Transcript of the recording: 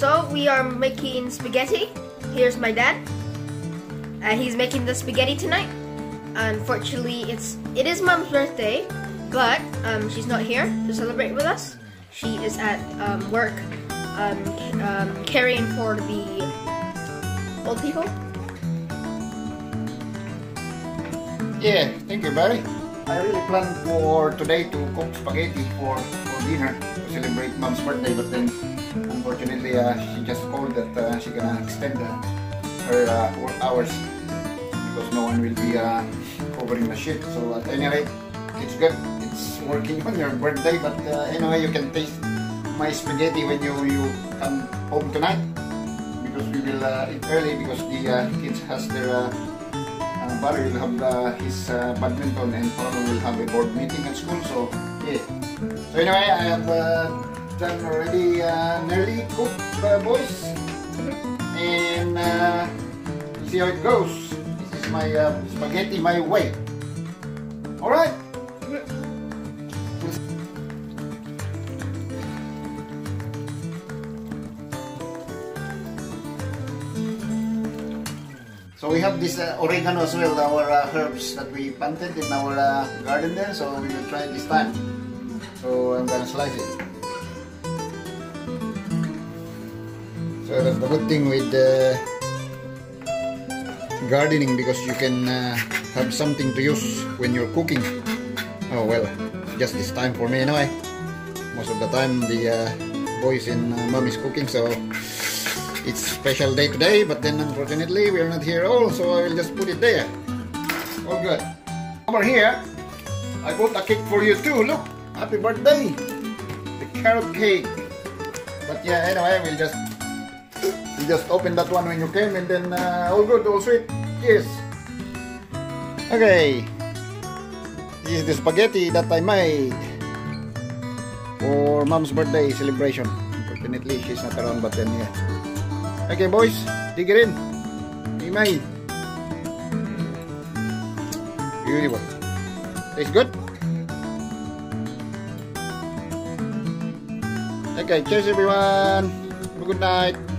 So we are making spaghetti. Here's my dad. Uh, he's making the spaghetti tonight. Unfortunately, it's it is mom's birthday, but um, she's not here to celebrate with us. She is at um, work um, um, caring for the old people. Yeah, thank you, buddy. I really planned for today to cook spaghetti for, for dinner to celebrate mom's birthday, but then unfortunately uh, she just called that uh, she gonna extend uh, her uh, work hours because no one will be uh, covering the shift. So at any rate, it's good. It's working on your birthday, but uh, anyway, you can taste my spaghetti when you, you come home tonight because we will eat early because the kids has their Barry will have his uh, badminton and Paulo will have a board meeting at school. So yeah. So anyway, I have uh, done already uh, nearly cooked uh, boys, and uh, see how it goes. This is my uh, spaghetti my way. All So we have this uh, oregano as well, our uh, herbs that we planted in our uh, garden there. So we will try this time. So I'm gonna slice it. So that's the good thing with uh, gardening because you can uh, have something to use when you're cooking. Oh well, just this time for me anyway. Most of the time the uh, boys in uh, mom is cooking, so it's special day today. But then unfortunately we are not here all, so I will just put it there. All good. Over here, I bought a cake for you too. Look, happy birthday, the carrot cake. But yeah, anyway, we'll just you just open that one when you came, and then uh, all good, all sweet. Yes. Okay. This is the spaghetti that I made for mom's birthday celebration. Unfortunately, she's not around, but then yeah. Okay, boys, dig it in. Imay. Beautiful. Tastes good? Okay, cheers everyone. Have a good night.